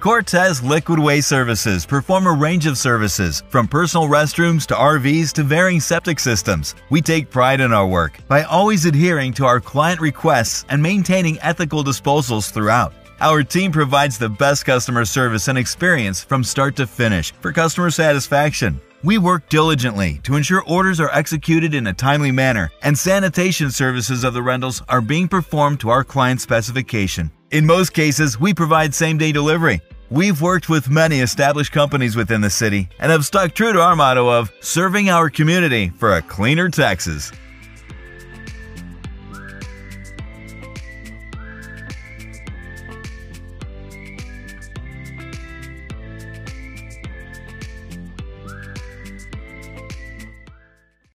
Cortez Liquid Waste Services perform a range of services, from personal restrooms to RVs to varying septic systems. We take pride in our work by always adhering to our client requests and maintaining ethical disposals throughout. Our team provides the best customer service and experience from start to finish for customer satisfaction. We work diligently to ensure orders are executed in a timely manner and sanitation services of the rentals are being performed to our client specification. In most cases, we provide same day delivery. We've worked with many established companies within the city and have stuck true to our motto of serving our community for a cleaner Texas.